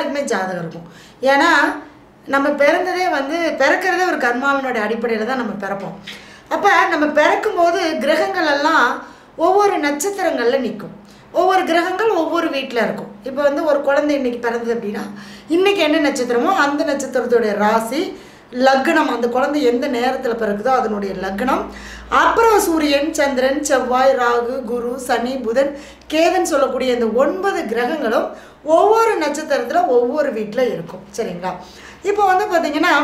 எல்லாருக்குமே ஜாதகம் இருக்கும். ஏன்னா நம்ம பிறந்ததே வந்து பிறக்கிறதே ஒரு கர்மாவினுடைய அடிப்படையில் தான் நம்ம பிறப்போம். அப்போ நம்ம பிறக்கும்போது கிரகங்கள் எல்லாம் ஒவ்வொரு நட்சத்திரங்களில் நிற்கும். ஒவ்வொரு கிரகங்கள் ஒவ்வொரு வீட்டில் இருக்கும். இப்போ வந்து ஒரு குழந்தை இன்னைக்கு பிறந்தது அப்படின்னா இன்னைக்கு என்ன நட்சத்திரமோ அந்த நட்சத்திரத்துடைய ராசி லக்னம் அந்த குழந்தை எந்த நேரத்தில் பிறகுதோ அதனுடைய லக்னம். அப்புறம் சூரியன் சந்திரன் செவ்வாய் ராகு குரு சனி புதன் கேதன் சொல்லக்கூடிய இந்த ஒன்பது கிரகங்களும் ஒவ்வொரு நட்சத்திரத்தில் ஒவ்வொரு வீட்டில் இருக்கும். சரிங்களா? இப்போ வந்து பார்த்தீங்கன்னா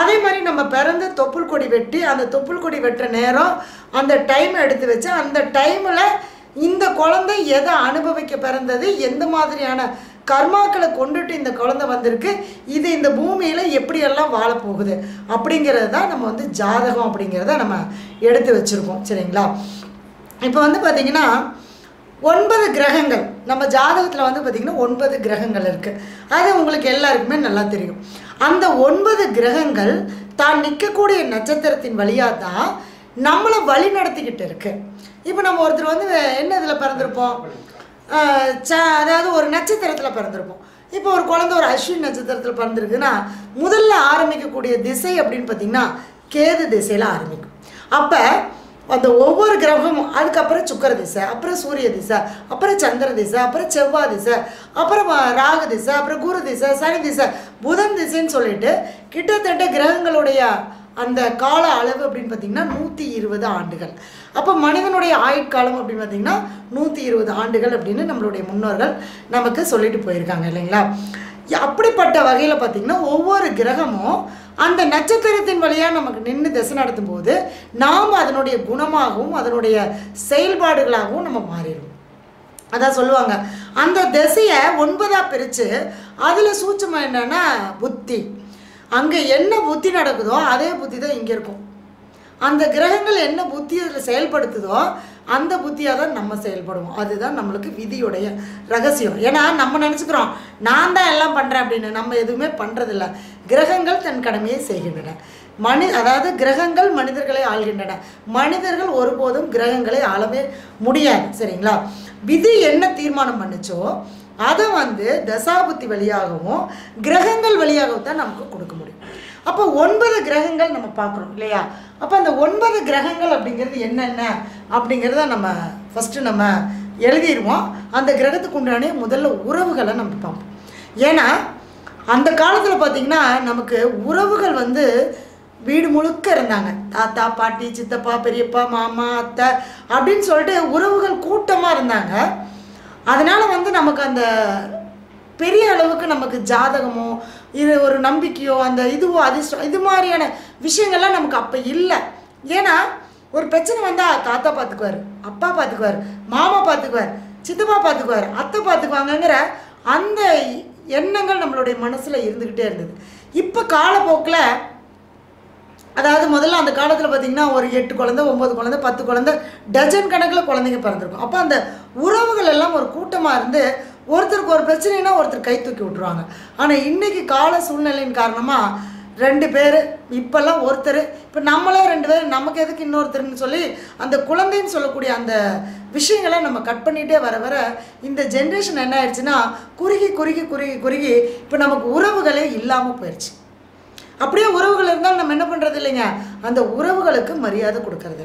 அதே மாதிரி நம்ம பிறந்து தொப்புள் கொடி வெட்டி அந்த தொப்புள் கொடி வெட்டுற நேரம் அந்த டைம் எடுத்து வச்சு அந்த டைமில் இந்த குழந்தை எதை அனுபவிக்க பிறந்தது எந்த மாதிரியான கர்மாக்களை கொண்டுட்டு இந்த குழந்தை வந்திருக்கு. இது இந்த பூமியில் எப்படியெல்லாம் வாழப் போகுது அப்படிங்கிறது தான் நம்ம வந்து ஜாதகம் அப்படிங்கிறத நம்ம எடுத்து வச்சுருக்கோம். சரிங்களா? இப்போ வந்து பார்த்திங்கன்னா ஒன்பது கிரகங்கள். நம்ம ஜாதகத்தில் வந்து பார்த்திங்கன்னா ஒன்பது கிரகங்கள் இருக்குது அது உங்களுக்கு எல்லாருக்குமே நல்லா தெரியும். அந்த ஒன்பது கிரகங்கள் தான் நிற்கக்கூடிய நட்சத்திரத்தின் வழியாக தான் நம்மளை வழி நடத்திக்கிட்டு இருக்குது இப்போ நம்ம ஒருத்தர் வந்து என்ன இதில் பிறந்திருப்போம்? ச- அதாவது ஒரு நட்சத்திரத்தில் பிறந்திருப்போம். இப்போ ஒரு குழந்தை ஒரு அஸ்வின் நட்சத்திரத்தில் பிறந்திருக்குன்னா முதல்ல ஆரம்பிக்கக்கூடிய திசை அப்படின்னு பார்த்திங்கன்னா கேது திசையில் ஆரம்பிக்கும். அப்போ அந்த ஒவ்வொரு கிரகமும் அதுக்கப்புறம் சுக்கர திசை அப்புறம் சூரிய திசை அப்புறம் சந்திர திசை அப்புறம் செவ்வாய் திசை அப்புறம் ராகு திசை அப்புறம் குரு திசை சனி திசை புதன் திசைன்னு சொல்லிட்டு கிட்டத்தட்ட கிரகங்களுடைய அந்த கால அளவு அப்படின்னு பார்த்தீங்கன்னா நூற்றி இருபது ஆண்டுகள். அப்போ மனிதனுடைய ஆயுட்காலம் அப்படின்னு பார்த்தீங்கன்னா நூற்றி இருபது ஆண்டுகள் அப்படின்னு நம்மளுடைய முன்னோர்கள் நமக்கு சொல்லிட்டு போயிருக்காங்க இல்லைங்களா? அப்படிப்பட்ட வகையில் பார்த்தீங்கன்னா ஒவ்வொரு கிரகமும் அந்த நட்சத்திரத்தின் வழியாக நமக்கு நின்று திசை நடத்தும் போது நாம் அதனுடைய குணமாகவும் அதனுடைய செயல்பாடுகளாகவும் நம்ம மாறிடும் அதான் சொல்லுவாங்க. அந்த திசையை ஒன்பதாக பிரித்து அதில் சூட்சமாக என்னென்னா புத்தி. அங்கே என்ன புத்தி நடக்குதோ அதே புத்தி தான் இங்கே இருக்கும். அந்த கிரகங்கள் என்ன புத்தி அதில் செயல்படுத்துதோ அந்த புத்தியாக தான் நம்ம செயல்படுவோம். அதுதான் நம்மளுக்கு விதியுடைய ரகசியம். ஏன்னா நம்ம நினச்சிக்கிறோம் நான் தான் எல்லாம் பண்ணுறேன் அப்படின்னு. நம்ம எதுவுமே பண்ணுறதில்ல கிரகங்கள் தன் கடமையை செய்கின்றன. மனி அதாவது கிரகங்கள் மனிதர்களை ஆள்கின்றன. மனிதர்கள் ஒருபோதும் கிரகங்களை ஆளவே முடியாது. சரிங்களா? விதி என்ன தீர்மானம் பண்ணுச்சோ அதை வந்து தசாபுத்தி வழியாகவும் கிரகங்கள் வழியாகவும் தான் நமக்கு கொடுக்க முடியும். அப்போ ஒன்பது கிரகங்கள் நம்ம பார்க்குறோம் இல்லையா? அப்போ அந்த ஒன்பது கிரகங்கள் அப்படிங்கிறது என்னென்ன? அப்படிங்கிறத நம்ம ஃபஸ்ட்டு நம்ம எழுதிடுவோம் அந்த கிரகத்துக்கு உண்டான முதல்ல உறவுகளை நம்ம பார்ப்போம். ஏன்னா அந்த காலத்தில் பார்த்திங்கன்னா நமக்கு உறவுகள் வந்து வீடு முழுக்க இருந்தாங்க. தாத்தா பாட்டி சித்தப்பா பெரியப்பா மாமா அத்தை அப்படின்னு சொல்லிட்டு உறவுகள் கூட்டமாக இருந்தாங்க. அதனால் வந்து நமக்கு அந்த பெரிய அளவுக்கு நமக்கு ஜாதகமோ இது ஒரு நம்பிக்கையோ அந்த இதுவோ அதிர்ஷ்டம் இது மாதிரியான விஷயங்கள்லாம் நமக்கு அப்போ இல்லை. ஏன்னா ஒரு பிரச்சனை வந்தால் தாத்தா பார்த்துக்குவார் அப்பா பார்த்துக்குவார் மாமா பார்த்துக்குவார் சித்தப்பா பார்த்துக்குவார் அத்தை பார்த்துக்குவாங்கங்கிற அந்த எண்ணங்கள் நம்மளுடைய மனசில் இருந்துக்கிட்டே இருந்தது. இப்போ காலப்போக்கில் அதாவது முதல்ல அந்த காலத்தில் பார்த்திங்கன்னா ஒரு எட்டு குழந்தை ஒம்பது குழந்தை பத்து குழந்தை டஜன் கணக்கில் குழந்தைங்க பிறந்திருக்கும். அப்போ அந்த உறவுகள் எல்லாம் ஒரு கூட்டமாக இருந்து ஒருத்தருக்கு ஒரு பிரச்சனைனா ஒருத்தர் கை தூக்கி விட்ருவாங்க ஆனால் இன்றைக்கி கால சூழ்நிலையின் காரணமாக ரெண்டு பேர் இப்போல்லாம் ஒருத்தர் இப்போ நம்மளே ரெண்டு பேர் நமக்கு எதுக்கு இன்னொருத்தர்னு சொல்லி அந்த குழந்தைன்னு சொல்லக்கூடிய அந்த விஷயங்களை நம்ம கட் பண்ணிகிட்டே வர வர இந்த ஜென்ரேஷன் என்ன ஆயிடுச்சுன்னா குறுகி குறுகி குறுகி குறுகி இப்போ நமக்கு உறவுகளே இல்லாமல் போயிடுச்சு அப்படியே உறவுகள் இருந்தால் நம்ம என்ன பண்ணுறது இல்லைங்க? அந்த உறவுகளுக்கு மரியாதை கொடுக்கறது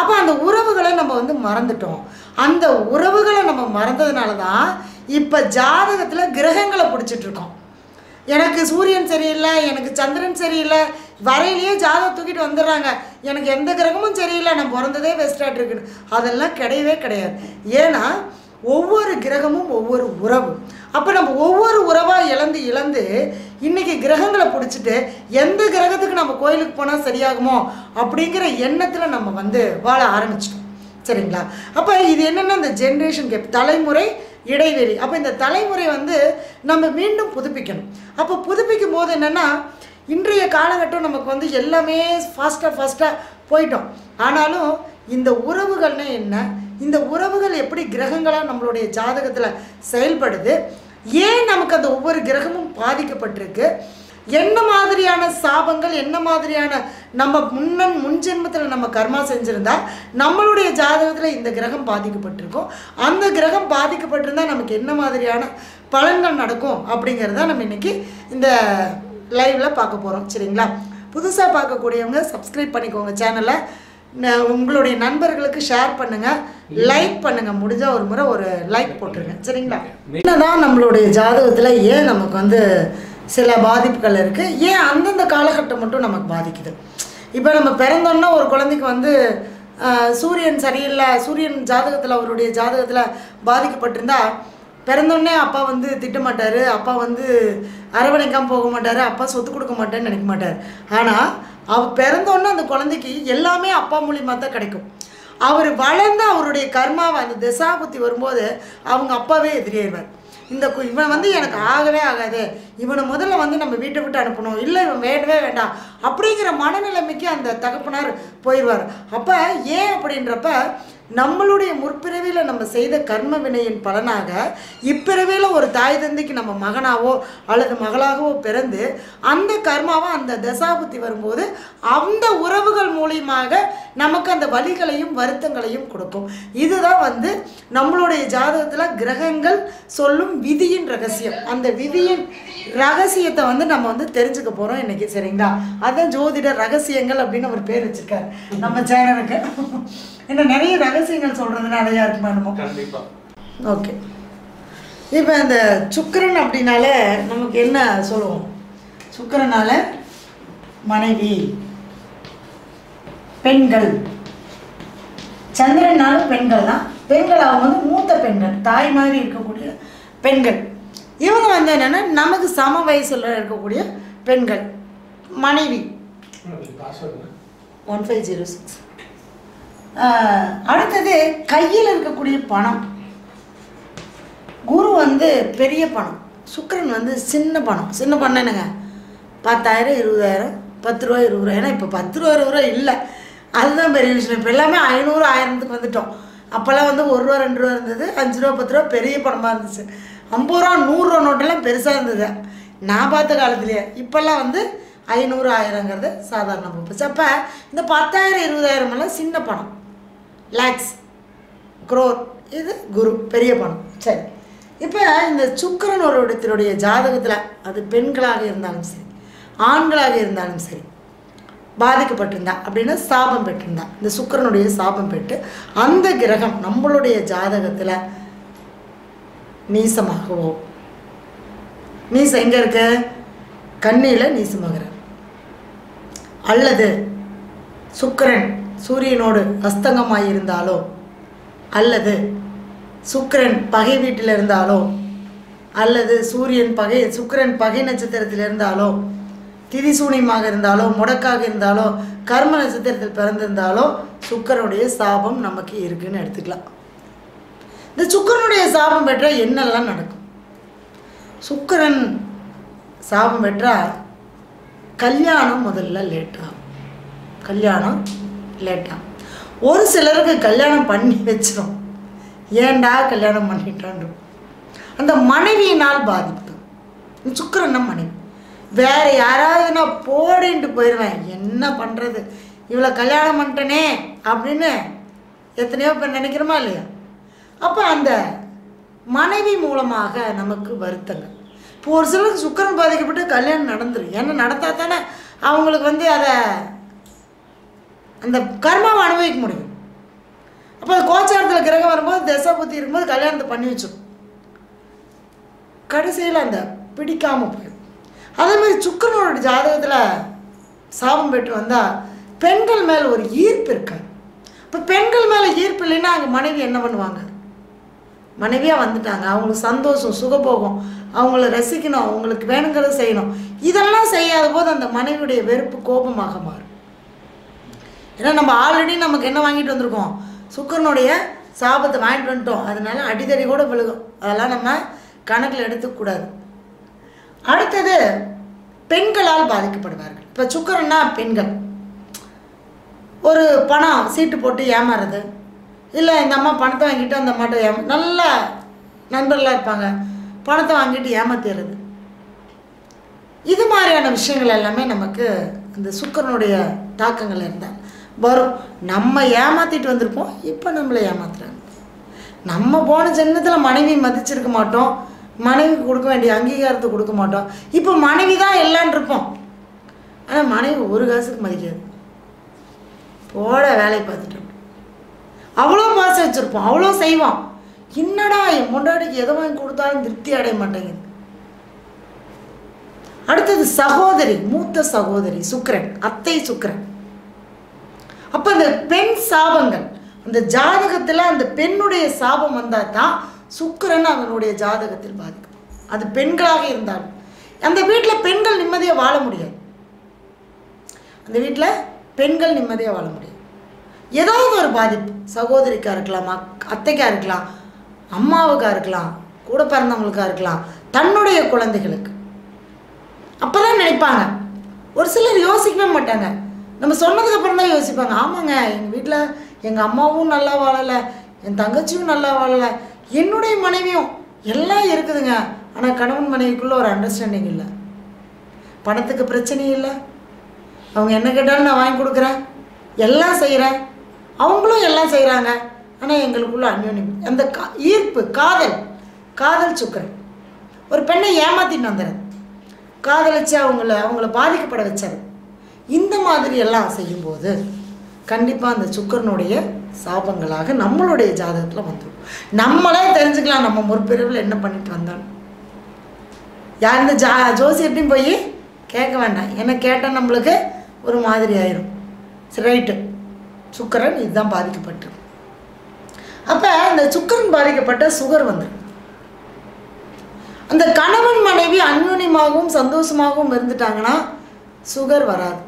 அப்போ அந்த உறவுகளை நம்ம வந்து மறந்துட்டோம். அந்த உறவுகளை நம்ம மறந்ததுனால தான் இப்போ ஜாதகத்தில் கிரகங்களை பிடிச்சிட்டு இருக்கோம் எனக்கு சூரியன் சரியில்லை எனக்கு சந்திரன் சரியில்லை வரையிலேயே ஜாதகம் தூக்கிட்டு வந்துடுறாங்க. எனக்கு எந்த கிரகமும் சரியில்லை நான் பிறந்ததே வெஸ்டாட் இருக்குன்னு அதெல்லாம் கிடையவே கிடையாது. ஏன்னா ஒவ்வொரு கிரகமும் ஒவ்வொரு உறவு. அப்போ நம்ம ஒவ்வொரு உறவாக இழந்து இழந்து இன்னைக்கு கிரகங்களை பிடிச்சிட்டு எந்த கிரகத்துக்கு நம்ம கோயிலுக்கு போனால் சரியாகுமோ அப்படிங்கிற எண்ணத்தில் நம்ம வந்து வாழ ஆரம்பிச்சிட்டோம். சரிங்களா? அப்போ இது என்னென்னா இந்த ஜென்ரேஷன் கேப் தலைமுறை இடைவெளி. அப்போ இந்த தலைமுறை வந்து நம்ம மீண்டும் புதுப்பிக்கணும். அப்போ புதுப்பிக்கும் போது என்னென்னா இன்றைய காலகட்டம் நமக்கு வந்து எல்லாமே ஃபாஸ்ட்டாக ஃபாஸ்ட்டாக போயிட்டோம். ஆனாலும் இந்த உறவுகள்னா என்ன? இந்த உறவுகள் எப்படி கிரகங்களாக நம்மளுடைய ஜாதகத்தில் செயல்படுது? ஏன் நமக்கு அந்த ஒவ்வொரு கிரகமும் பாதிக்கப்பட்டிருக்கு? என்ன மாதிரியான சாபங்கள் என்ன மாதிரியான நம்ம முன்னன் முன் ஜென்மத்தில் நம்ம கர்மா செஞ்சுருந்தா நம்மளுடைய ஜாதகத்தில் இந்த கிரகம் பாதிக்கப்பட்டிருக்கும். அந்த கிரகம் பாதிக்கப்பட்டிருந்தால் நமக்கு என்ன மாதிரியான பலன்கள் நடக்கும் அப்படிங்கிறத நம்ம இன்னைக்கு இந்த லைவில் பார்க்க போகிறோம் சரிங்களா? புதுசாக பார்க்கக்கூடியவங்க சப்ஸ்கிரைப் பண்ணிக்கோங்க சேனலை உங்களுடைய நண்பர்களுக்கு ஷேர் பண்ணுங்கள் லைக் பண்ணுங்கள் முடிஞ்சால் ஒரு முறை ஒரு லைக் போட்டுருங்க. சரிங்களா? என்னதான் நம்மளுடைய ஜாதகத்தில் ஏன் நமக்கு வந்து சில பாதிப்புகள் இருக்குது ஏன் அந்தந்த காலகட்டம் மட்டும் நமக்கு பாதிக்குது? இப்போ நம்ம பிறந்தோன்னா ஒரு குழந்தைக்கு வந்து சூரியன் சரியில்லை சூரியன் ஜாதகத்தில் அவருடைய ஜாதகத்தில் பாதிக்கப்பட்டிருந்தா பிறந்தோடனே அப்பா வந்து திட்ட மாட்டார் அப்பா வந்து அரவணைக்காமல் போக மாட்டார். அப்பா சொத்து கொடுக்க மாட்டேன்னு நினைக்க மாட்டார். ஆனால் அவர் பிறந்தோன்னே அந்த குழந்தைக்கு எல்லாமே அப்பா மூலியமாக தான் கிடைக்கும். அவர் வளர்ந்து அவருடைய கர்மாவை அந்த திசாபுத்தி வரும்போது அவங்க அப்பாவே எதிரியாயிருவார் இந்த கு- இவன் வந்து எனக்கு ஆகவே ஆகாது. இவனை முதல்ல வந்து நம்ம வீட்டை விட்டு அனுப்பணும். இல்லை இவன் வேண்டவே வேண்டாம். அப்படிங்கிற மனநிலைமைக்கு அந்த தகப்பனார் போயிடுவார் அப்போ ஏன் அப்படின்றப்ப நம்மளுடைய முற்பிறவியில் நம்ம செய்த கர்ம வினையின் பலனாக இப்பிறவியில் ஒரு தாய் தந்தைக்கு நம்ம மகனாவோ அல்லது மகளாகவோ பிறந்து அந்த கர்மாவை அந்த தசாபுத்தி வரும்போது அந்த உறவுகள் மூலியமாக நமக்கு அந்த வழிகளையும் வருத்தங்களையும் கொடுக்கும். இதுதான் வந்து நம்மளுடைய ஜாதகத்தில் கிரகங்கள் சொல்லும் விதியின் ரகசியம். அந்த விதியின் ரகசியத்தை வந்து நம்ம வந்து தெரிஞ்சுக்க போகிறோம் இன்னைக்கு சரிங்களா? அதான் ஜோதிட ரகசியங்கள் அப்படின்னு ஒரு பேர் வச்சிருக்காரு. நம்ம சேனலுக்கு. இன்னும் நிறைய ரகசியங்கள் சொல்கிறது நிறையா இருக்குமா என்னமோ? கண்டிப்பா. ஓகே இப்போ இந்த சுக்கிரன் அப்படின்னாலே நமக்கு என்ன சொல்லுவோம்? சுக்கிரனால மனைவி பெண்கள். சந்திரனாலும் பெண்கள் தான். பெண்கள் அவங்க வந்து மூத்த பெண்கள். தாய் மாதிரி இருக்கக்கூடிய பெண்கள். இவங்க வந்து என்னென்னா நமக்கு சம வயசில் இருக்கக்கூடிய பெண்கள். மனைவி. ஒன் ஃபைவ் ஜீரோ சிக்ஸ் அடுத்தது கையில் இருக்கக்கூடிய பணம். குரு வந்து பெரிய பணம். சுக்கரன் வந்து சின்ன பணம். சின்ன பணம் என்னங்க? பத்தாயிரம் இருபதாயிரம் பத்து ரூபா இருபது ரூபா. ஏன்னா இப்போ பத்து ரூபா இருபது ரூபா இல்லை. அதுதான் பெரிய விஷயம். இப்போ எல்லாமே ஐநூறு ஆயிரத்துக்கு வந்துட்டோம். அப்போல்லாம் வந்து ஒரு ரூபா ரெண்டு ரூபா இருந்தது. அஞ்சு ரூபா பத்து ரூபா பெரிய பணமாக இருந்துச்சு. ஐம்பது ரூபா நூறுரூவா நோட்டெல்லாம் பெருசாக இருந்தது. நான் பார்த்த காலத்துலேயே. இப்போல்லாம் வந்து ஐநூறு ஆயிரங்கிறது சாதாரண போச்சு அப்போ இந்த பத்தாயிரம் இருபதாயிரம் எல்லாம் சின்ன பணம். லேக்ஸ் குரோர் இது குரு பெரிய பணம் சரி. இப்போ இந்த சுக்கரன் ஒரு இடத்தினுடைய ஜாதகத்தில் அது பெண்களாக இருந்தாலும் சரி ஆண்களாக இருந்தாலும் சரி பாதிக்கப்பட்டிருந்தா அப்படின்னா சாபம் பெற்றிருந்தா. இந்த சுக்கிரனுடைய சாபம் பெற்று அந்த கிரகம் நம்மளுடைய ஜாதகத்தில் நீசமாகவோ நீசம் எங்கே இருக்கு? கண்ணியில் நீசமாகிறார் அல்லது சுக்கரன் சூரியனோடு அஸ்தங்கமாக இருந்தாலோ அல்லது சுக்கிரன் பகை வீட்டில் இருந்தாலோ அல்லது சூரியன் பகை சுக்கிரன் பகை நட்சத்திரத்தில் இருந்தாலோ திதிசூனியமாக இருந்தாலோ முடக்காக இருந்தாலோ கர்ம நட்சத்திரத்தில் பிறந்திருந்தாலோ? சுக்கிரனுடைய சாபம் நமக்கு இருக்குன்னு எடுத்துக்கலாம். இந்த சுக்கிரனுடைய சாபம் பெற்றால் என்னெல்லாம் நடக்கும்? சுக்கிரன் சாபம் பெற்றால் கல்யாணம் முதல்ல லேட்டாகும். கல்யாணம் லேட்டாக ஒரு சிலருக்கு கல்யாணம் பண்ணி வச்சிடும் ஏன்டா கல்யாணம் பண்ணிட்டான் அந்த மனைவியினால் பாதிப்பு. சுக்கிரன் மனைவி. வேற யாராவது நான் போடின்ட்டு போயிடுவேன் என்ன பண்ணுறது இவ்வளோ கல்யாணம் பண்ணிட்டனே அப்படின்னு எத்தனையோ பேர் நினைக்கிறோமா இல்லையா? அப்போ அந்த மனைவி மூலமாக நமக்கு வருத்தங்கள். இப்போ ஒரு சிலருக்கு சுக்கரன் பாதிக்கப்பட்டு கல்யாணம் நடந்துரும். ஏன்னா நடத்தா தானே? அவங்களுக்கு வந்து அதை அந்த கர்மாவை அனுபவிக்க முடியும். அப்போ கோச்சாரத்தில் கிரகம் வரும்போது தசை புத்தி இருக்கும்போது கல்யாணத்தை பண்ணி வச்சோம் கடைசியில் அந்த பிடிக்காமல் போயிடும் அதே மாதிரி சுக்கரனோட ஜாதகத்தில் சாபம் பெற்று வந்தால் பெண்கள் மேலே ஒரு ஈர்ப்பு இருக்காது. இப்போ பெண்கள் மேலே ஈர்ப்பு இல்லைன்னா அங்கே மனைவி என்ன பண்ணுவாங்க? மனைவியாக வந்துட்டாங்க. அவங்களுக்கு சந்தோஷம் சுகபோகம் அவங்கள ரசிக்கணும் அவங்களுக்கு வேணுங்கிறத செய்யணும். இதெல்லாம் செய்யாத போது அந்த மனைவியுடைய வெறுப்பு கோபமாக மாறும். ஏன்னா நம்ம ஆல்ரெடி நமக்கு என்ன வாங்கிட்டு வந்திருக்கோம்? சுக்கரனுடைய சாபத்தை வாங்கிட்டு வந்துட்டோம். அதனால அடிதடி கூட விழுகும். அதெல்லாம் நம்ம கணக்கில் எடுத்துக்கூடாது அடுத்தது பெண்களால் பாதிக்கப்படுவார்கள். இப்போ சுக்கரன்னா பெண்கள். ஒரு பணம் சீட்டு போட்டு ஏமாறுறது. இல்லை இந்த அம்மா பணத்தை வாங்கிட்டு அந்த அம்மாட்ட ஏமா நல்ல நண்பர்களாக இருப்பாங்க. பணத்தை வாங்கிட்டு ஏமாத்திடுறது. இது மாதிரியான விஷயங்கள் எல்லாமே நமக்கு இந்த சுக்கரனுடைய தாக்கங்கள் இருந்தால் வரும். நம்ம ஏமாற்றிட்டு வந்திருப்போம். இப்போ நம்மளை ஏமாத்துறாங்க. நம்ம போன ஜென்மத்தில் மனைவி மதிச்சிருக்க மாட்டோம். மனைவி கொடுக்க வேண்டிய அங்கீகாரத்தை கொடுக்க மாட்டோம். இப்போ மனைவி தான் எல்லாம் இருப்போம். ஆனால் மனைவி ஒரு காசுக்கு மதிக்காது. போட வேலையை பார்த்துட்டு அவ்வளோ பாசம் வச்சுருப்போம். அவ்வளோ செய்வோம். என்னடா என் முன்னாடிக்கு எதை வாங்கி கொடுத்தாலும் திருப்தி அடைய மாட்டேங்குது. அடுத்தது சகோதரி மூத்த சகோதரி சுக்கரன் அத்தை சுக்கரன். அப்போ அந்த பெண் சாபங்கள் அந்த ஜாதகத்தில் அந்த பெண்ணுடைய சாபம் வந்தால் தான் சுக்கரன் அவனுடைய ஜாதகத்தில் பாதிக்கும். அது பெண்களாக இருந்தாலும். அந்த வீட்டில் பெண்கள் நிம்மதியாக வாழ முடியாது. அந்த வீட்டில் பெண்கள் நிம்மதியாக வாழ முடியாது. ஏதாவது ஒரு பாதிப்பு. சகோதரிக்கா இருக்கலாம் அத்தைக்காக அத்தைக்கா இருக்கலாம் அம்மாவுக்காக இருக்கலாம் கூட பிறந்தவங்களுக்காக இருக்கலாம் தன்னுடைய குழந்தைகளுக்கு. அப்போ தான் நினைப்பாங்க. ஒரு சிலர் யோசிக்கவே மாட்டாங்க. நம்ம சொன்னதுக்கு அப்புறம் தான் யோசிப்பாங்க. ஆமாங்க எங்கள் வீட்டில் எங்கள் அம்மாவும் நல்லா வாழலை என் தங்கச்சியும் நல்லா வாழலை என்னுடைய மனைவியும் எல்லாம் இருக்குதுங்க. ஆனால் கணவன் மனைவிக்குள்ளே ஒரு அண்டர்ஸ்டாண்டிங் இல்லை. பணத்துக்கு பிரச்சனை இல்லை. அவங்க என்ன கேட்டாலும் நான் வாங்கி கொடுக்குறேன். எல்லாம் செய்கிறேன் அவங்களும் எல்லாம் செய்கிறாங்க ஆனால் எங்களுக்குள்ள அந்யோன்யம் அந்த கா ஈர்ப்பு காதல் காதல் சுக்கரன். ஒரு பெண்ணை ஏமாத்தின்னு வந்துடுறது காதலிச்சு அவங்கள அவங்கள பாதிக்கப்பட வச்சது. இந்த மாதிரி எல்லாம் செய்யும்போது கண்டிப்பாக அந்த சுக்கரனுடைய சாபங்களாக நம்மளுடைய ஜாதகத்தில் வந்துடும் நம்மளே தெரிஞ்சுக்கலாம் நம்ம முற்பிரிவில் என்ன பண்ணிட்டு வந்தோம். யார் இந்த ஜா ஜோசியர்ட்டையும் போய் கேட்க வேண்டாம். என்ன கேட்டால் நம்மளுக்கு ஒரு மாதிரி ஆயிரும். சரி ரைட்டு சுக்கரன் இதுதான் பாதிக்கப்பட்டு. அப்போ அந்த சுக்கரன் பாதிக்கப்பட்ட சுகர் வந்துடும் அந்த கணவன் மனைவி அந்யோன்யமாகவும் சந்தோஷமாகவும் இருந்துட்டாங்கன்னா சுகர் வராது.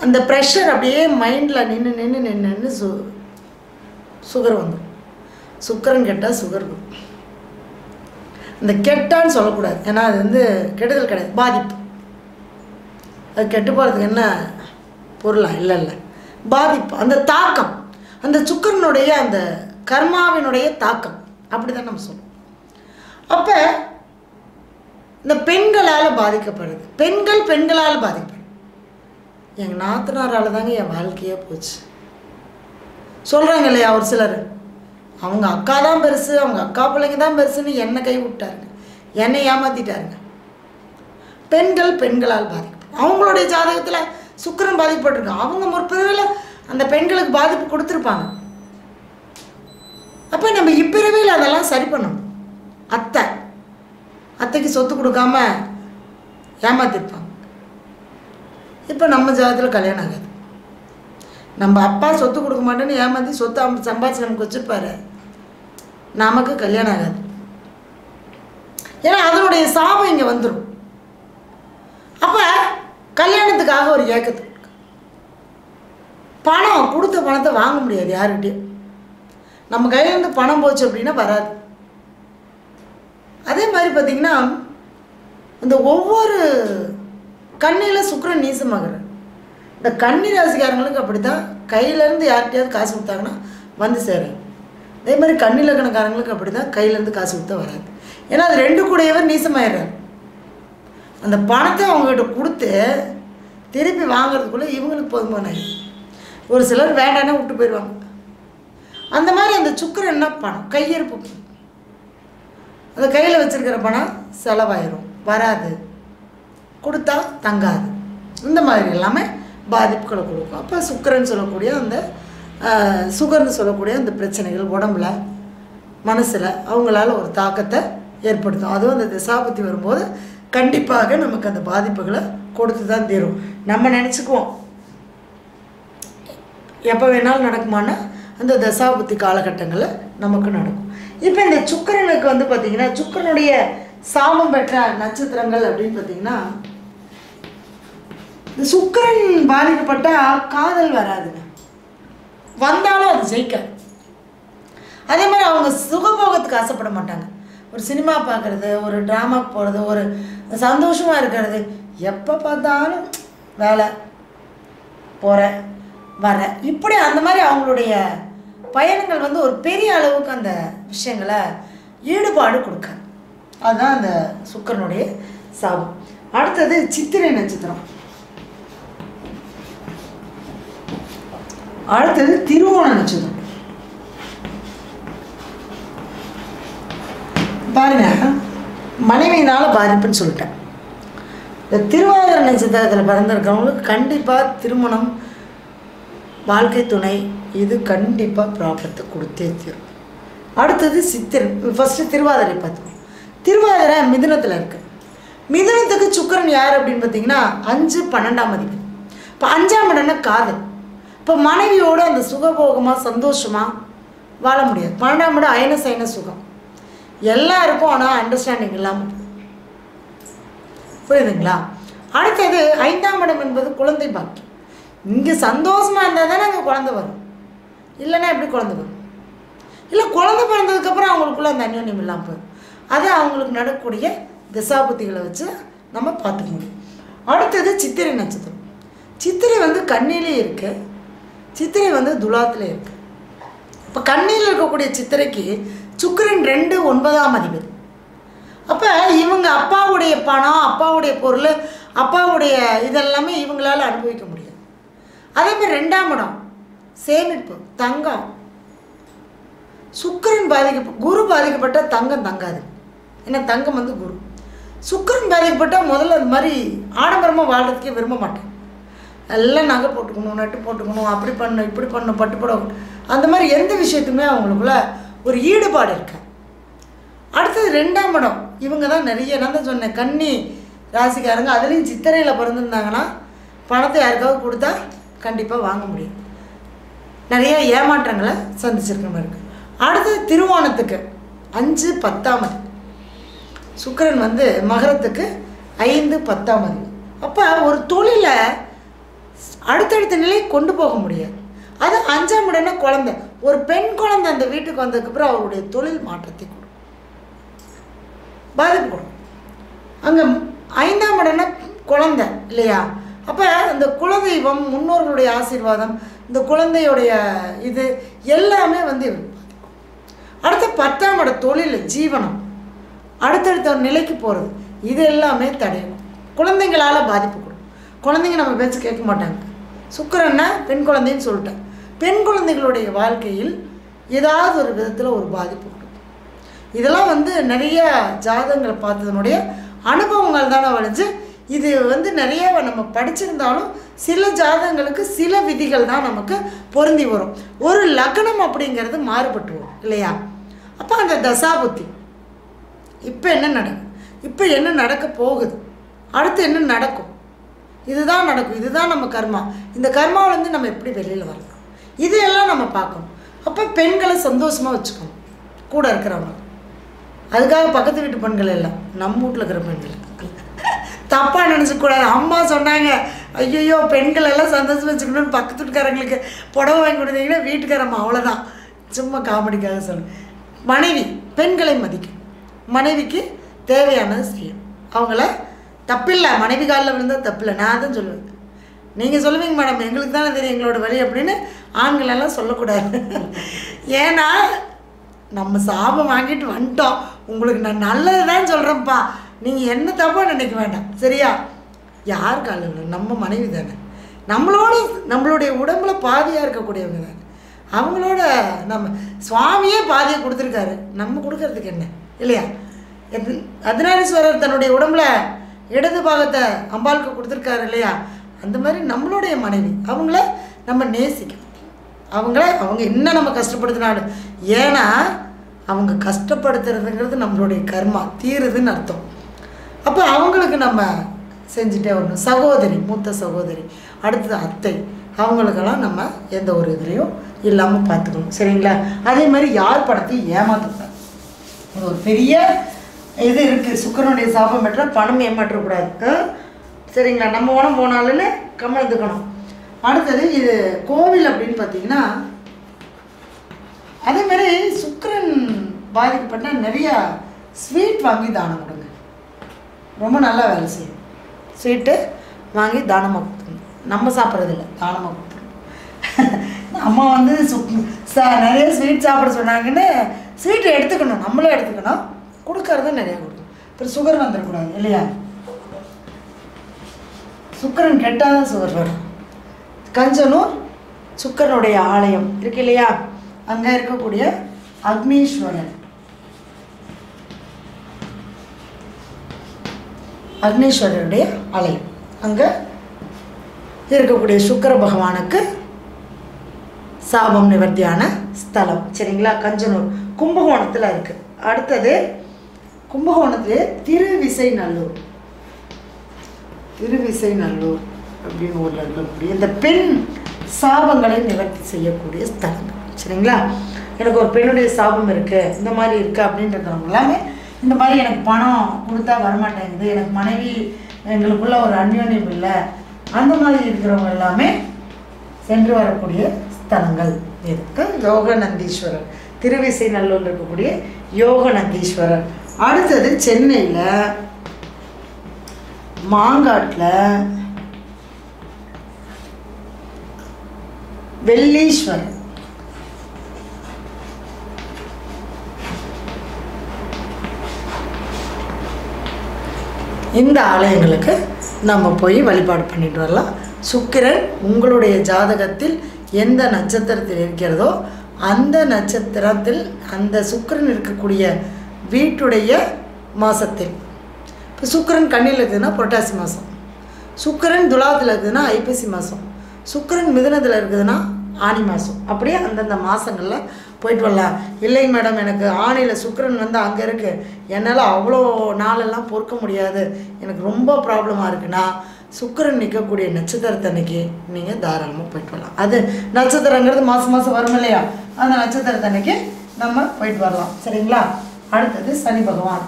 அந்த ப்ரெஷர் அப்படியே மைண்டில் நின்று நின்று நின்று நின்று சு சுகர் வந்துடும் சுக்கரன் கெட்டால் சுகர் வரும் இந்த கெட்டான்னு சொல்லக்கூடாது. ஏன்னா அது வந்து கெடுதல் கிடையாது. பாதிப்பு. அது கெட்டு போகிறதுக்கு என்ன பொருளா? இல்லை இல்லை. பாதிப்பு. அந்த தாக்கம். அந்த சுக்கரனுடைய அந்த கர்மாவினுடைய தாக்கம். அப்படி தான் நம்ம சொல்லுவோம் அப்போ இந்த பெண்களால் பாதிக்கப்படுது. பெண்கள் பெண்களால் பாதிக்கப்படுது. எங்கள் நாத்தனாரால் தாங்க என் வாழ்க்கையே போச்சு. சொல்கிறாங்க இல்லையா ஒரு சிலர் அவங்க அக்கா தான் பெருசு அவங்க அக்கா பிள்ளைங்க தான் பெருசுன்னு என்னை கை விட்டாருங்க. என்னை ஏமாற்றிட்டாருங்க பெண்கள் பெண்களால் பாதிக்கப்படும் அவங்களுடைய ஜாதகத்தில் சுக்கிரன் பாதிக்கப்பட்டிருக்கு. அவங்க முற்பிறவையில் அந்த பெண்களுக்கு பாதிப்பு கொடுத்துருப்பாங்க. அப்போ நம்ம இப்பிறவியில் அதெல்லாம் சரி பண்ணணும். அத்தை அத்தைக்கு சொத்து கொடுக்காம ஏமாத்திருப்பாங்க. இப்போ நம்ம ஜாதத்தில் கல்யாணம் ஆகாது. நம்ம அப்பா சொத்து கொடுக்க மாட்டேன்னு ஏமாந்தி சொத்து அவன் சம்பாதிச்சு நமக்கு வச்சுருப்பாரு. நமக்கு கல்யாணம் ஆகாது. ஏன்னா அதனுடைய சாபம் இங்கே வந்துடும் அப்போ கல்யாணத்துக்காக ஒரு ஏக்கத்து பணம் கொடுத்த பணத்தை வாங்க முடியாது யாருக்கிட்டையும் நம்ம கையிலேருந்து பணம் போச்சு அப்படின்னா வராது. அதே மாதிரி பார்த்திங்கன்னா இந்த ஒவ்வொரு கண்ணியில் சுக்கிரன் நீசமாகிறார். இந்த கன்னி ராசிக்காரங்களுக்கு அப்படி தான் கையிலேருந்து யார்கிட்டயாவது காசு கொடுத்தாங்கன்னா வந்து சேரும் அதே மாதிரி கண்ணில் லக்கணக்காரங்களுக்கு அப்படி தான் கையிலேருந்து காசு கொடுத்தா வராது. ஏன்னா அது ரெண்டு கூடையவர் நீசமாயிடுறாரு. அந்த பணத்தை அவங்ககிட்ட கொடுத்து திருப்பி வாங்குறதுக்குள்ளே இவங்களுக்கு போதுமான ஒரு சிலர் வேண்டானே விட்டு போயிடுவாங்க. அந்த மாதிரி அந்த சுக்கரன்னா என்ன பணம் கையிருப்பு. அந்த கையில் வச்சுருக்கிற பணம் செலவாயிரும் வராது. கொடுத்தா தங்காது. இந்த மாதிரி எல்லாமே பாதிப்புகளை கொடுக்கும். அப்போ சுக்கரன் சொல்லக்கூடிய அந்த சுகர்னு சொல்லக்கூடிய அந்த பிரச்சனைகள் உடம்புல மனசில் அவங்களால ஒரு தாக்கத்தை ஏற்படுத்தும். அதுவும் அந்த திசாபத்தி வரும்போது கண்டிப்பாக நமக்கு அந்த பாதிப்புகளை கொடுத்து தான் தீரும். நம்ம நினச்சிக்குவோம். எப்போ வேணாலும் நடக்குமானா அந்த தசாபுத்தி காலகட்டங்களில் நமக்கு நடக்கும். இப்போ இந்த சுக்கிரனுக்கு வந்து பார்த்திங்கன்னா சுக்கிரனுடைய சாபம் பெற்ற நட்சத்திரங்கள் அப்படின்னு பார்த்தீங்கன்னா இந்த சுக்கிரன் பாதிக்கப்பட்டால் காதல் வராதுங்க. வந்தாலும் அது ஜெயிக்க அதே மாதிரி அவங்க சுகபோகத்துக்கு ஆசைப்பட மாட்டாங்க. ஒரு சினிமா பார்க்குறது ஒரு ட்ராமாக்கு போகிறது ஒரு சந்தோஷமாக இருக்கிறது. எப்போ பார்த்தாலும் வேலை போகிறேன் வரேன் இப்படி அந்த மாதிரி அவங்களுடைய பயணங்கள் வந்து ஒரு பெரிய அளவுக்கு அந்த விஷயங்களை ஈடுபாடு கொடுக்க அதுதான் அந்த சுக்கரனுடைய சாபம். அடுத்தது சித்திரை நட்சத்திரம். அடுத்தது திருவோண நட்சத்திரம். பாருங்க மனைவியினால பாதிப்புன்னு சொல்லிட்டேன். இந்த திருவாதிர நட்சத்திரத்தில் பிறந்திருக்கிறவங்களுக்கு கண்டிப்பாக திருமணம் வாழ்க்கை துணை இது கண்டிப்பாக ப்ராப்ளத்தை கொடுத்தே தீரும். அடுத்தது சித்திரை ஃபஸ்ட்டு திருவாதிரை பார்த்தோம் திருவாதிரை மிதுனத்தில் இருக்குது மிதுனத்துக்கு சுக்கிரன் யார் அப்படின்னு பார்த்தீங்கன்னா அஞ்சு பன்னெண்டாம் மதிப்பு இப்போ அஞ்சாம் இடம்னா காதல் இப்போ மனைவியோடு அந்த சுகபோகமாக சந்தோஷமாக வாழ முடியாது. பன்னெண்டாம் விட அயன சயன சுகம். எல்லாருக்கும் ஆனால் அண்டர்ஸ்டாண்டிங் இல்லாமல் புரியுதுங்களா? அடுத்தது ஐந்தாம் இடம் என்பது குழந்தை பாக்கியம். இங்கே சந்தோஷமாக இருந்தால் தானே அங்கே குழந்தை வரும். இல்லைன்னா எப்படி குழந்தை வரும்? இல்லை குழந்தை பிறந்ததுக்கப்புறம் அவங்களுக்குள்ள அந்த அந்யோன்யம் இல்லாமல் போயிடும். அது அவங்களுக்கு நடக்கக்கூடிய திசாபுத்திகளை வச்சு நம்ம பார்த்துக்க முடியும் அடுத்தது சித்திரை நட்சத்திரம். சித்திரை வந்து கண்ணிலே இருக்குது சித்திரை வந்து துலாத்தில் இருக்கு. இப்போ கண்ணியில் இருக்கக்கூடிய சித்திரைக்கு சுக்கரன் ரெண்டு ஒன்பதாம் அதிபதி. அப்போ இவங்க அப்பாவுடைய பணம் அப்பாவுடைய பொருள் அப்பாவுடைய இதெல்லாமே இவங்களால அனுபவிக்க முடியாது. அதே மாதிரி ரெண்டாம் இடம் சேமிப்பு தங்கம். சுக்கரன் பாதிக்க குரு பாதிக்கப்பட்ட தங்கம் தங்காது. ஏன்னா தங்கம் வந்து குரு. சுக்கிரன் பாதிக்கப்பட்டால் முதல்ல அது மாதிரி ஆடம்பரமாக வாழ்கிறதுக்கே விரும்ப மாட்டேன் எல்லாம் நகை போட்டுக்கணும் நட்டு போட்டுக்கணும் அப்படி பண்ணணும் இப்படி பண்ணணும் பட்டு போடணும் அந்த மாதிரி எந்த விஷயத்துமே அவங்களுக்குள்ள ஒரு ஈடுபாடு இருக்கு. அடுத்தது ரெண்டாம் இடம் இவங்க தான் நிறைய நான் தான் சொன்னேன் கன்னி ராசிக்காரங்க அதுலேயும் சித்திரையில் பிறந்திருந்தாங்கன்னா பணத்தை யாருக்காவது கொடுத்தா கண்டிப்பாக வாங்க முடியும். நிறைய ஏமாற்றங்களை சந்திச்சிருக்க மாதிரி இருக்குது அடுத்தது திருவோணத்துக்கு அஞ்சு பத்தாம் அதிபதி சுக்கிரன் வந்து மகரத்துக்கு ஐந்து பத்தாம் அதிபதி அப்போ ஒரு தொழிலை அடுத்தடுத்த நிலை கொண்டு போக முடியாது. அது அஞ்சாம் இடம்னா குழந்தை. ஒரு பெண் குழந்தை அந்த வீட்டுக்கு வந்ததுக்கப்புறம் அவருடைய தொழில் மாற்றத்தை கொடுக்கும் பாதிப்பு கொடுக்கும் அங்கே ஐந்தாம் இடம்னா குழந்தை இல்லையா? அப்போ அந்த குலதெய்வம் முன்னோர்களுடைய ஆசீர்வாதம் இந்த குழந்தையுடைய இது எல்லாமே வந்து பாதிக்கும் அடுத்த பத்தாம் இட தொழில் ஜீவனம். அடுத்தடுத்த ஒரு நிலைக்கு போகிறது இது எல்லாமே தடையும் குழந்தைங்களால் பாதிப்பு கொடுக்கும் குழந்தைங்க நம்ம பேச்சு கேட்க மாட்டாங்க. சுக்கரன்னா பெண் குழந்தைன்னு சொல்லிட்டேன். பெண் குழந்தைகளுடைய வாழ்க்கையில் ஏதாவது ஒரு விதத்தில் ஒரு பாதிப்பு கொடுக்கும் இதெல்லாம் வந்து நிறைய ஜாதகங்களை பார்த்ததனுடைய அனுபவங்கள் தானே வளைஞ்சு இது வந்து நிறைய நம்ம படிச்சிருந்தாலும் சில ஜாதகங்களுக்கு சில விதிகள் தான் நமக்கு பொருந்தி வரும். ஒரு லக்னம் அப்படிங்கிறது மாறுபட்டு வரும் இல்லையா? அப்போ அந்த தசாபுத்தி இப்போ என்ன நடக்கும் இப்போ என்ன நடக்க போகுது? அடுத்து என்ன நடக்கும்? இதுதான் நடக்கும் இதுதான் நம்ம கர்மா. இந்த கர்மாவிலேருந்து நம்ம எப்படி வெளியில் வரலாம்? இதையெல்லாம் நம்ம பார்க்கணும். அப்போ பெண்களை சந்தோஷமாக வச்சுக்கணும். கூட இருக்கிறவங்க. அதுக்காக பக்கத்து வீட்டு பெண்கள் எல்லாம் நம்ம வீட்டில் இருக்கிற பெண்கள். தப்பாக நினச்சிக்கூடாது அம்மா சொன்னாங்க ஐயோ பெண்கள் எல்லாம் சந்தோஷம் வச்சுக்கணும்னு பக்கத்து வீட்டுக்காரங்களுக்கு புடவை வாங்கி கொடுத்தீங்கன்னா வீட்டுக்காரம்மா அவ்வளோதான் சும்மா காமெடிக்காக சொல்லு. மனைவி பெண்களை மதிக்கும். மனைவிக்கு தேவையானது செய்யும். அவங்கள தப்பில்லை மனைவி காலில் விழுந்தால் தப்பில்லை. நான் தான் சொல்லுவேன். நீங்கள் சொல்லுவீங்க மேடம் எங்களுக்கு தானே தெரியும் எங்களோட வழி அப்படின்னு ஆண்களெல்லாம் சொல்லக்கூடாது. ஏன்னா நம்ம சாபம் வாங்கிட்டு வந்துட்டோம். உங்களுக்கு நான் நல்லது தான் சொல்கிறேன்ப்பா நீங்கள் என்ன தப்பாக நினைக்க வேண்டாம். சரியா? யார் காலில் நம்ம மனைவி தானே. நம்மளோட நம்மளுடைய உடம்புல பாதியாக இருக்கக்கூடியவங்க தானே. அவங்களோட நம்ம சுவாமியே பாதியை கொடுத்துருக்காரு. நம்ம கொடுக்கறதுக்கு என்ன? இல்லையா? எது- அர்த்தநாரீஸ்வரர் தன்னுடைய உடம்புல இடது பாகத்தை அம்பாளுக்கு கொடுத்துருக்காரு இல்லையா? அந்த மாதிரி நம்மளுடைய மனைவி. அவங்கள நம்ம நேசிக்கணும். அவங்கள அவங்க என்ன நம்ம கஷ்டப்படுத்தினாலும். ஏன்னா அவங்க கஷ்டப்படுத்துறதுங்கிறது நம்மளுடைய கர்மா தீருதுன்னு அர்த்தம். அப்போ அவங்களுக்கு நம்ம செஞ்சுட்டே வரணும். சகோதரி மூத்த சகோதரி அடுத்தது அத்தை. அவங்களுக்கெல்லாம் நம்ம எந்த ஒரு இதுலேயும் இல்லாமல் பார்த்துக்கணும். சரிங்களா? அதே மாதிரி யார் படத்தையும் ஏமாற்றக்கூடாது இது ஒரு பெரிய இது இருக்குது சுக்கரனுடைய சாபம் பெற்றால் பணம் ஏமாற்றக்கூடாது. சரிங்களா? நம்ம உடம்பு போனாலுன்னு கம்மழுத்துக்கணும் அடுத்தது இது கோவில் அப்படின்னு பார்த்தீங்கன்னா அதே மாதிரி சுக்கிரன் பாதிக்கப்பட்டால் நிறையா ஸ்வீட் வாங்கி தானம் கொடுங்க. ரொம்ப நல்லா வேலை செய்யும். ஸ்வீட்டு வாங்கி தானமாக கொடுத்துருங்க நம்ம சாப்பிட்றதில்ல தானமாக கொடுத்துருங்க அம்மா வந்து சுக் ச நிறைய ஸ்வீட் சாப்பிட சொன்னாங்கன்னு ஸ்வீட்டு எடுத்துக்கணும். நம்மளே எடுத்துக்கணும். கொடுக்கறது நிறையா கொடுக்கும் அப்புறம் சுகர் வந்துடக்கூடாது இல்லையா? சுக்கரன் கெட்டால் தான் சுகர் வரும். கஞ்சனூர் சுக்கரனுடைய ஆலயம் இருக்கு இல்லையா? அங்கே இருக்கக்கூடிய அக்னீஸ்வரன். அக்னீஸ்வரருடைய ஆலயம். அங்கே இருக்கக்கூடிய சுக்கர பகவானுக்கு சாபம் நிவர்த்தியான ஸ்தலம். சரிங்களா? கஞ்சனூர் கும்பகோணத்தில் இருக்குது அடுத்தது கும்பகோணத்திலே திருவிசைநல்லூர். திருவிசைநல்லூர் அப்படின்னு ஊரில் இருக்கக்கூடிய இந்த பெண் சாபங்களை நிவர்த்தி செய்யக்கூடிய ஸ்தலங்கள் சரிங்களா? எனக்கு ஒரு பெண்ணுடைய சாபம் இருக்குது இந்த மாதிரி இருக்குது அப்படின்றவங்க எல்லாமே இந்த மாதிரி எனக்கு பணம் கொடுத்தா வரமாட்டேங்குது. எனக்கு மனைவி எங்களுக்குள்ள ஒரு அந்யோன்யம் இல்லை. அந்த மாதிரி இருக்கிறவங்க எல்லாமே சென்று வரக்கூடிய ஸ்தலங்கள் இருக்கு யோகநந்தீஸ்வரர். திருவிசைநல்லூரில் இருக்கக்கூடிய யோகநந்தீஸ்வரர். அடுத்தது சென்னையில் மாங்காட்டில் வெள்ளீஸ்வரர் இந்த ஆலயங்களுக்கு நம்ம போய் வழிபாடு பண்ணிட்டு வரலாம். சுக்கிரன் உங்களுடைய ஜாதகத்தில் எந்த நட்சத்திரத்தில் இருக்கிறதோ அந்த நட்சத்திரத்தில் அந்த சுக்கிரன் இருக்கக்கூடிய வீட்டுடைய மாதத்தில் இப்போ சுக்கிரன் கண்ணில் இருக்குதுன்னா புரட்டாசி மாதம் சுக்கரன் துலாத்தில் இருக்குதுன்னா ஐப்பசி மாதம் சுக்கரன் மிதனத்தில் இருக்குதுன்னா ஆனி மாதம் அப்படியே அந்தந்த மாதங்களில் போயிட்டு வரலாம். இல்லைங்க மேடம் எனக்கு ஆணையில் சுக்கிரன் வந்து அங்கே இருக்குது என்னால் அவ்வளோ நாளெல்லாம் பொறுக்க முடியாது. எனக்கு ரொம்ப ப்ராப்ளமாக இருக்குன்னா சுக்கரன் நிற்கக்கூடிய நட்சத்திரத்தன்னைக்கு நீங்கள் தாராளமாக போயிட்டு வரலாம். அது நட்சத்திரங்கிறது மாதம் மாதம் வரும் இல்லையா? அந்த நட்சத்திரத்தன்னைக்கு நம்ம போயிட்டு வரலாம். சரிங்களா? அடுத்தது சனி பகவான்.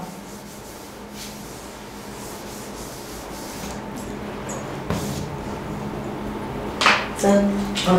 சார் ஆ